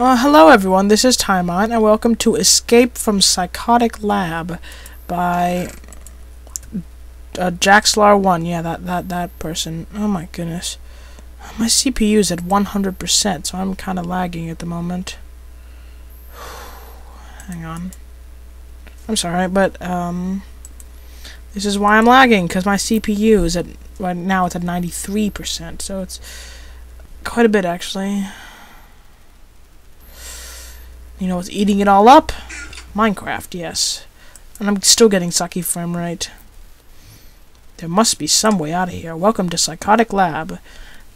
Uh, hello everyone, this is Tymine, and welcome to Escape from Psychotic Lab by uh, Jaxlar1. Yeah, that, that, that person. Oh my goodness. My CPU is at 100%, so I'm kind of lagging at the moment. Hang on. I'm sorry, but, um... This is why I'm lagging, because my CPU is at... Right now it's at 93%, so it's quite a bit, actually. You know what's eating it all up? Minecraft, yes. And I'm still getting sucky frame rate. There must be some way out of here. Welcome to Psychotic Lab.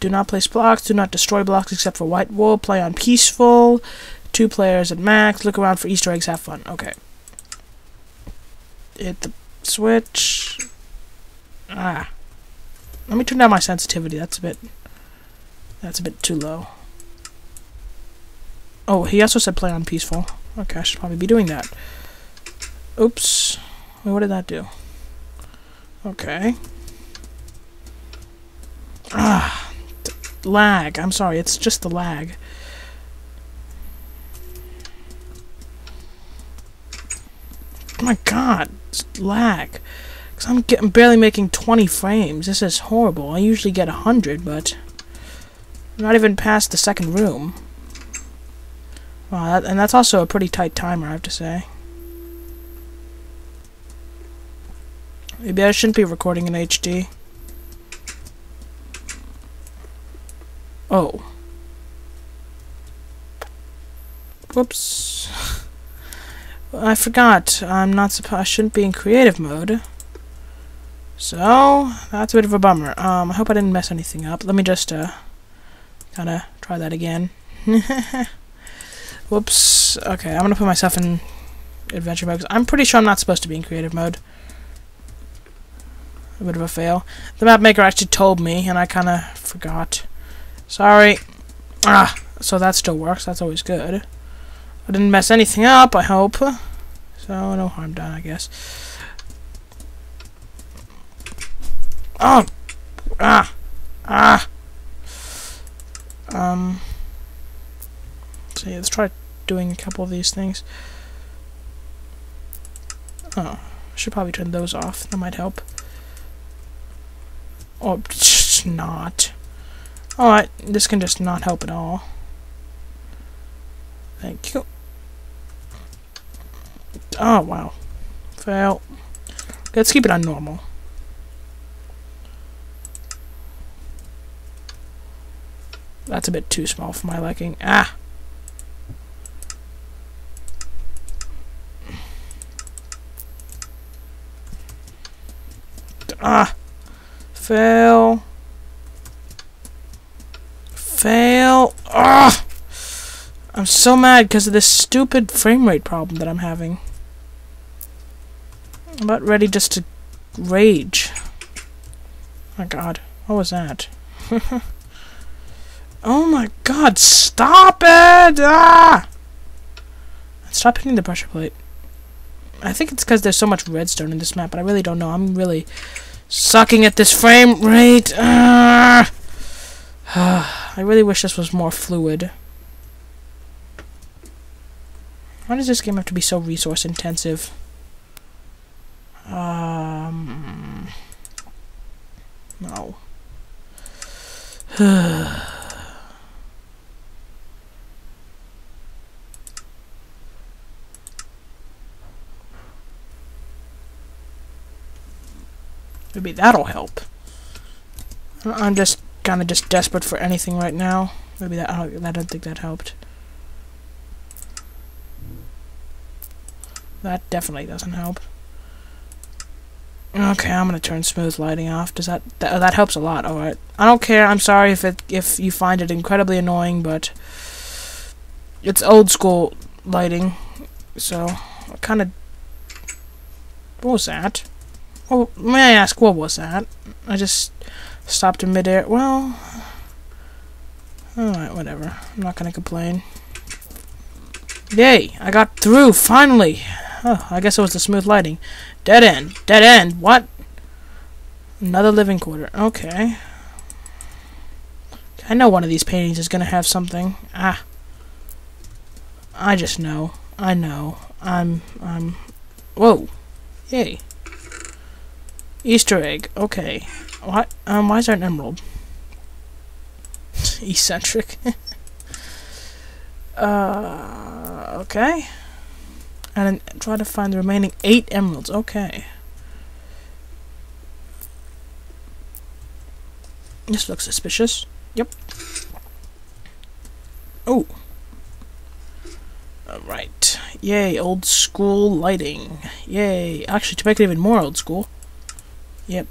Do not place blocks. Do not destroy blocks except for white wool. Play on peaceful. Two players at max. Look around for Easter eggs. Have fun. Okay. Hit the switch. Ah. Let me turn down my sensitivity. That's a bit... That's a bit too low. Oh, he also said play on peaceful. Okay, I should probably be doing that. Oops. What did that do? Okay. Ah. Lag. I'm sorry, it's just the lag. Oh my god. Lag. Because I'm, getting, barely making 20 frames. This is horrible. I usually get 100, but... not even past the second room. Wow, that, and that's also a pretty tight timer, I have to say. Maybe I shouldn't be recording in HD. Oh. Whoops. I forgot. I'm not supposed. I shouldn't be in creative mode. So that's a bit of a bummer. Um, I hope I didn't mess anything up. Let me just uh, kind of try that again. Whoops. Okay, I'm gonna put myself in adventure mode. I'm pretty sure I'm not supposed to be in creative mode. A bit of a fail. The map maker actually told me, and I kind of forgot. Sorry. Ah, so that still works. That's always good. I didn't mess anything up, I hope. So, no harm done, I guess. Oh! Ah! Um... So yeah, let's try doing a couple of these things. Oh, should probably turn those off. That might help. Oh, just not. Alright, this can just not help at all. Thank you. Oh, wow. Fail. Let's keep it on normal. That's a bit too small for my liking. Ah! Ah! Fail. Fail. Ah! I'm so mad because of this stupid frame rate problem that I'm having. I'm about ready just to rage. My god. What was that? oh my god, stop it! Ah! Stop hitting the pressure plate. I think it's because there's so much redstone in this map, but I really don't know. I'm really sucking at this frame rate. Uh, I really wish this was more fluid. Why does this game have to be so resource intensive? Um, no. Maybe that'll help. I'm just kind of just desperate for anything right now. Maybe that I don't think that helped. That definitely doesn't help. Okay, I'm gonna turn smooth lighting off. Does that that, oh, that helps a lot? All right. I don't care. I'm sorry if it if you find it incredibly annoying, but it's old school lighting, so I kind of. What was that? Oh, may I ask, what was that? I just stopped in midair. Well, alright, whatever. I'm not gonna complain. Yay! I got through, finally! Oh, I guess it was the smooth lighting. Dead end! Dead end! What? Another living quarter. Okay. I know one of these paintings is gonna have something. Ah. I just know. I know. I'm. I'm. Whoa. Yay. Easter egg. Okay. Why? Um. Why is there an emerald? Eccentric. uh. Okay. And try to find the remaining eight emeralds. Okay. This looks suspicious. Yep. Oh. Alright. Yay, old school lighting. Yay. Actually, to make it even more old school. Yep.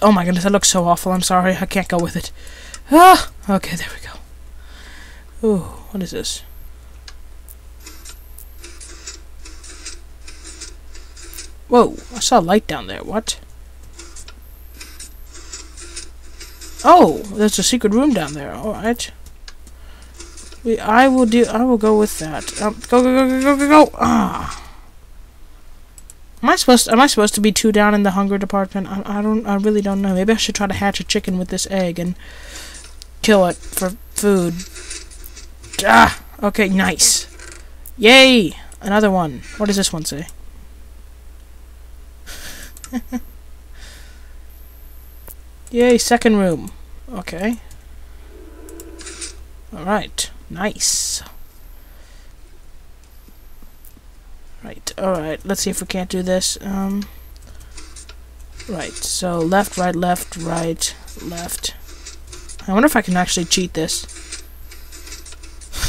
Oh my goodness, that looks so awful. I'm sorry. I can't go with it. Ah! Okay, there we go. Ooh, what is this? Whoa, I saw a light down there. What? Oh, there's a secret room down there. All right. We, I will do. I will go with that. Um, go, go, go, go, go, go, go. Ah. Am I supposed? To, am I supposed to be two down in the hunger department? I, I don't. I really don't know. Maybe I should try to hatch a chicken with this egg and kill it for food. Ah. Okay. Nice. Yay! Another one. What does this one say? Yay, second room. Okay. Alright, nice. Right, alright, let's see if we can't do this. Um, right, so left, right, left, right, left. I wonder if I can actually cheat this.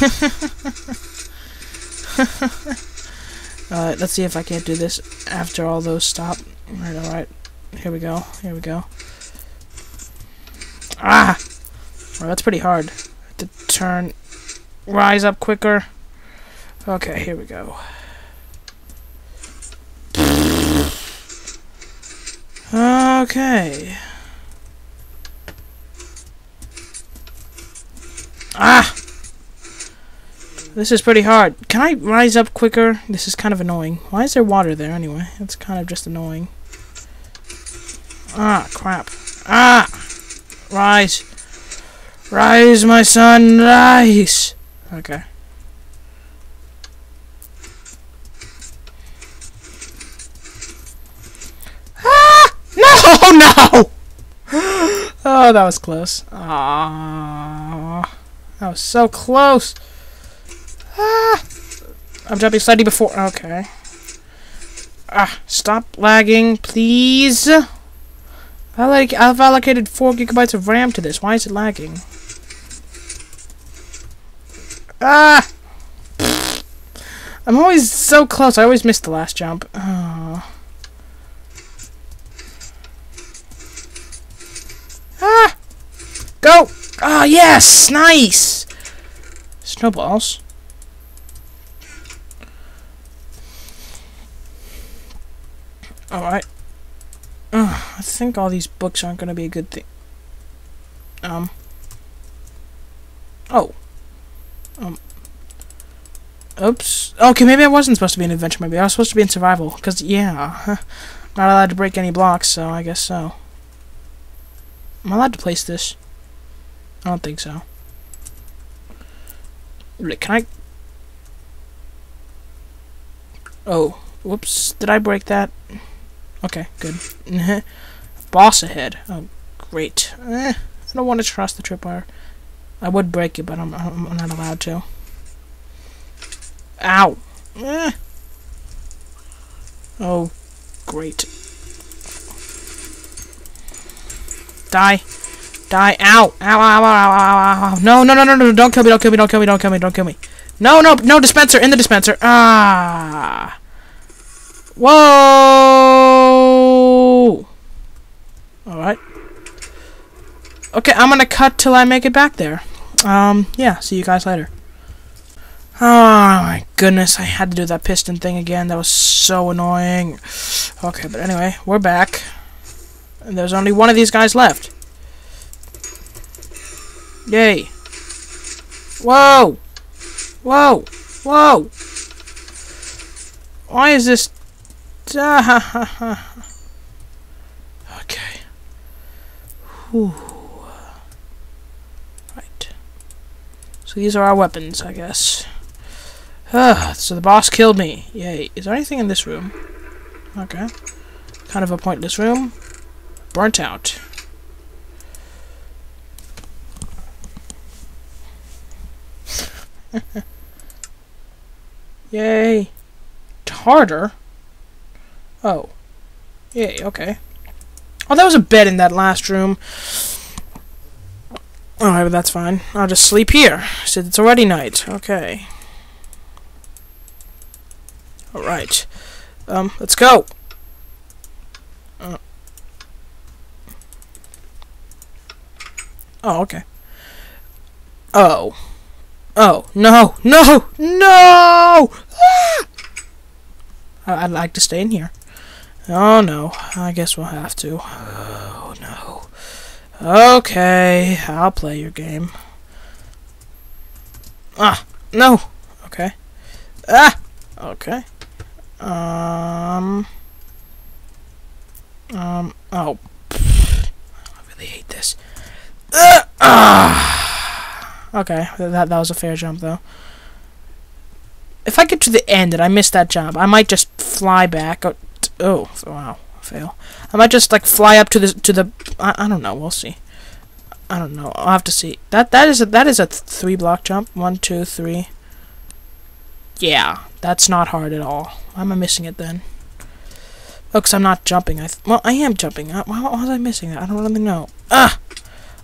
alright, let's see if I can't do this after all those stop. Alright, alright. Here we go, here we go. Ah! Well, that's pretty hard. To turn, rise up quicker. Okay, here we go. Okay. Ah! This is pretty hard. Can I rise up quicker? This is kind of annoying. Why is there water there anyway? It's kind of just annoying. Ah, crap. Ah! Rise. Rise, my son, rise. Okay. Ah! No, no! Oh, that was close. Ah, that was so close. Ah! I'm jumping slightly before. Okay. Ah, stop lagging, please. I like I've allocated four gigabytes of RAM to this. Why is it lagging? Ah! I'm always so close. I always miss the last jump. Oh. Ah! Go! Ah, oh, yes! Nice! Snowballs. Alright. I think all these books aren't going to be a good thing. Um. Oh. Um. Oops. Okay, maybe I wasn't supposed to be in adventure. Maybe I was supposed to be in survival. Because, yeah. Not allowed to break any blocks, so I guess so. Am I allowed to place this? I don't think so. Can I... Oh. Whoops. Did I break that? Okay, good. Boss ahead. Oh, great. Eh, I don't want to trust the tripwire. I would break it, but I'm, I'm not allowed to. Ow! Eh. Oh, great. Die. Die. Ow. Ow, ow, ow, ow, ow, No, no, no, no, no. Don't kill me, don't kill me, don't kill me, don't kill me, don't kill me. No, no, no dispenser. In the dispenser. Ah. Whoa! Alright. Okay, I'm gonna cut till I make it back there. Um, yeah, see you guys later. Oh my goodness, I had to do that piston thing again. That was so annoying. Okay, but anyway, we're back. And there's only one of these guys left. Yay. Whoa! Whoa! Whoa! Why is this okay. Whew. Right. So these are our weapons, I guess. Ah, so the boss killed me. Yay. Is there anything in this room? Okay. Kind of a pointless room. Burnt out. Yay. Harder? Oh. Yay, okay. Oh, there was a bed in that last room. Alright, but that's fine. I'll just sleep here, since it's already night. Okay. Alright. Um, let's go! Oh, okay. Oh. Oh, no! No! No! Ah! I'd like to stay in here. Oh no, I guess we'll have to. Oh no. Okay, I'll play your game. Ah, no. Okay. Ah, okay. Um. Um. Oh. I really hate this. Uh. Okay, that that was a fair jump though. If I get to the end and I miss that jump, I might just fly back. Oh, oh wow, fail. I might just like fly up to the to the. I, I don't know. We'll see. I don't know. I'll have to see. That that is a that is a three block jump. One, two, three. Yeah, that's not hard at all. Why am I missing it then? Oh, because I'm not jumping. I well, I am jumping. why, why was I missing that? I don't really know. Ah!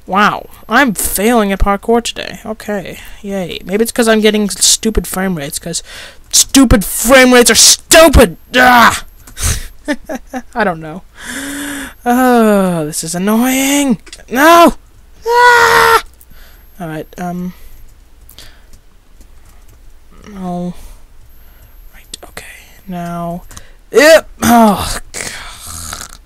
Wow, I'm failing at parkour today. Okay, yay. Maybe it's because I'm getting stupid frame rates, because stupid frame rates are stupid! Ah! I don't know. Oh, this is annoying! No! Ah! Alright, um... No. Right, okay. Now... Yep! Oh, God.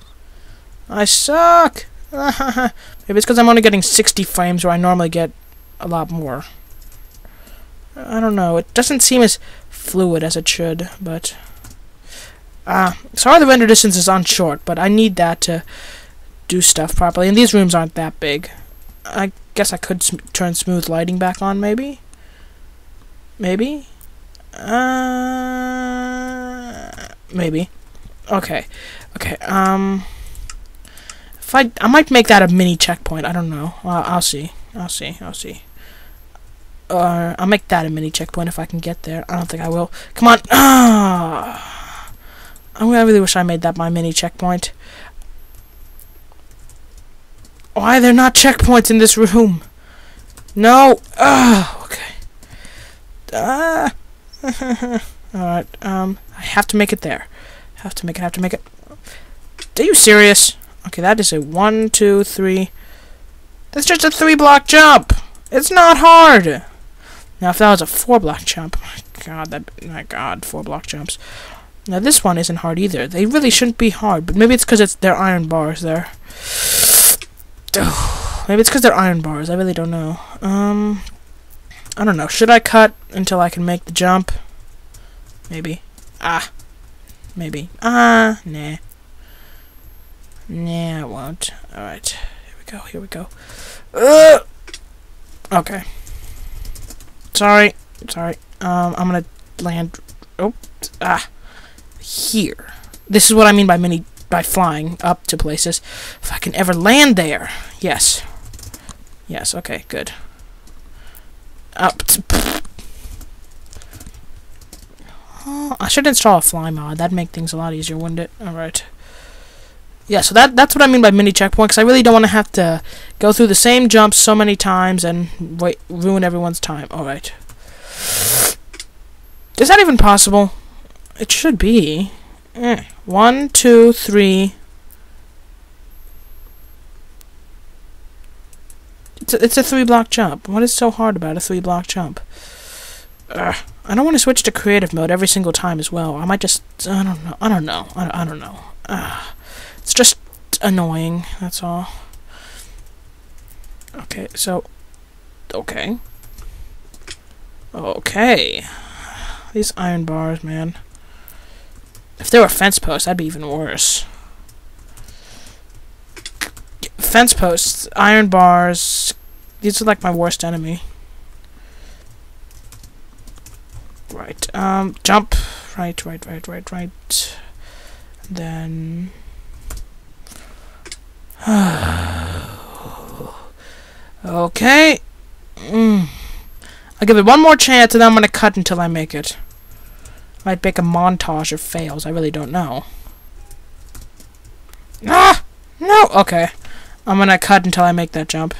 I suck! Maybe it's because I'm only getting 60 frames where I normally get a lot more. I don't know. It doesn't seem as fluid as it should, but... Ah, uh, sorry the render distance is on short, but I need that to do stuff properly. And these rooms aren't that big. I guess I could sm turn smooth lighting back on, maybe? Maybe? Uh, maybe. Okay. Okay, um... I, I might make that a mini checkpoint. I don't know. Uh, I'll see. I'll see. I'll see. Uh, I'll make that a mini checkpoint if I can get there. I don't think I will. Come on. Ah. I really wish I made that my mini checkpoint. Why are there not checkpoints in this room? No. Ah. Okay. Ah. Alright. Um. I have to make it there. Have to make it. Have to make it. Are you serious? Okay, that is a one, two, three. That's just a three block jump. It's not hard. Now, if that was a four block jump, my God, that my God, four block jumps. Now this one isn't hard either. They really shouldn't be hard, but maybe it's because it's they're iron bars there. maybe it's because they're iron bars. I really don't know. Um, I don't know. Should I cut until I can make the jump? Maybe. Ah. Maybe. Ah, nah. Nah, it won't. Alright. Here we go, here we go. Uh! Okay. Sorry. Sorry. Um, I'm gonna land... Oh. Ah. Here. This is what I mean by mini... by flying up to places. If I can ever land there. Yes. Yes, okay, good. Up. Oh, I should install a fly mod. That'd make things a lot easier, wouldn't it? Alright yeah, so that that's what I mean by mini checkpoint, because I really don't want to have to go through the same jumps so many times and wait, ruin everyone's time. Alright. Is that even possible? It should be. Eh. One, two, three. It's a, it's a three block jump. What is so hard about a three block jump? Ugh. I don't want to switch to creative mode every single time as well. I might just. I don't know. I don't know. I, I don't know. Ugh. It's just annoying, that's all. Okay, so... Okay. Okay. These iron bars, man. If they were fence posts, that'd be even worse. Fence posts, iron bars, these are like my worst enemy. Right. Um, jump. Right, right, right, right, right. Then. okay. Mm. I'll give it one more chance and then I'm gonna cut until I make it. Might make a montage of fails, I really don't know. Ah! No! Okay. I'm gonna cut until I make that jump.